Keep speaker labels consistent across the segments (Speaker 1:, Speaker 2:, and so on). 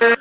Speaker 1: We're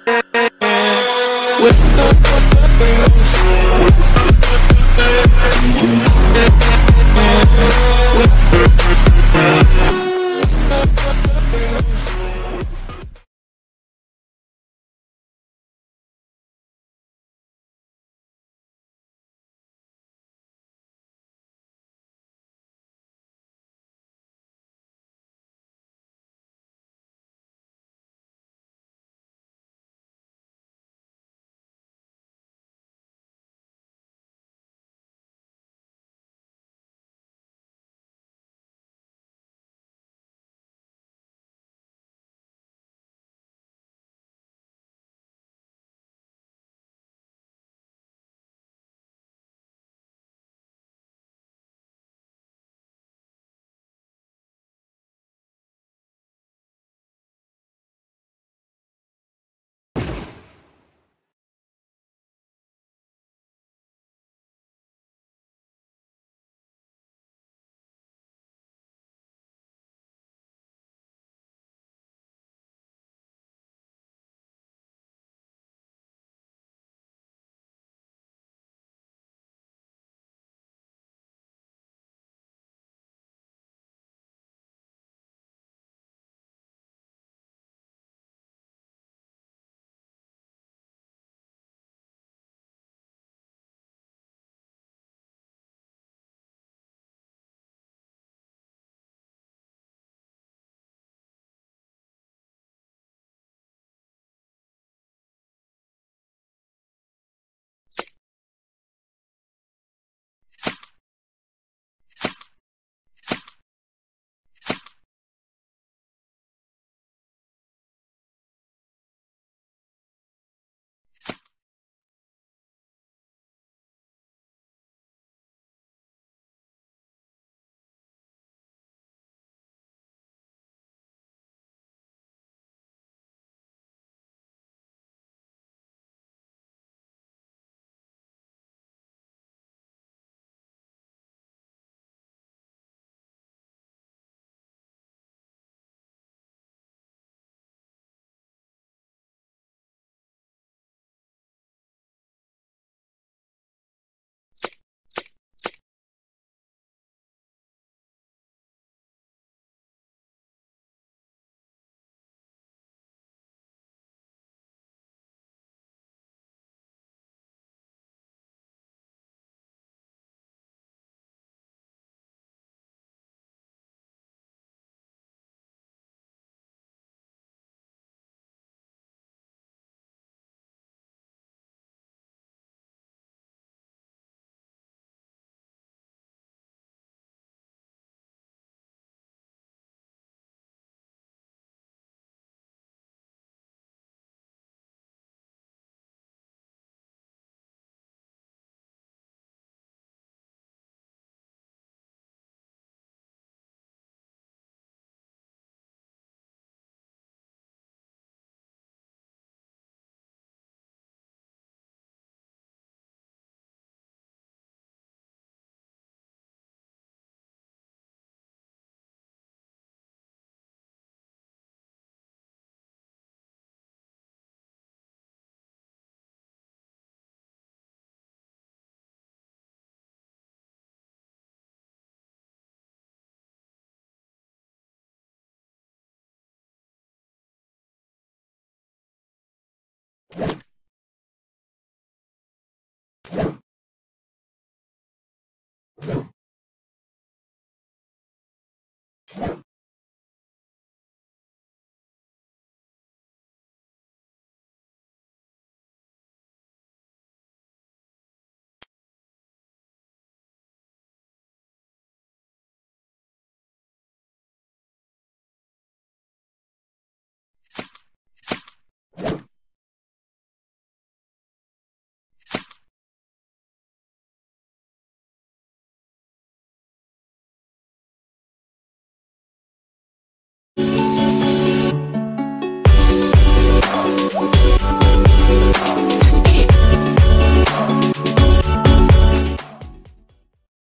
Speaker 1: you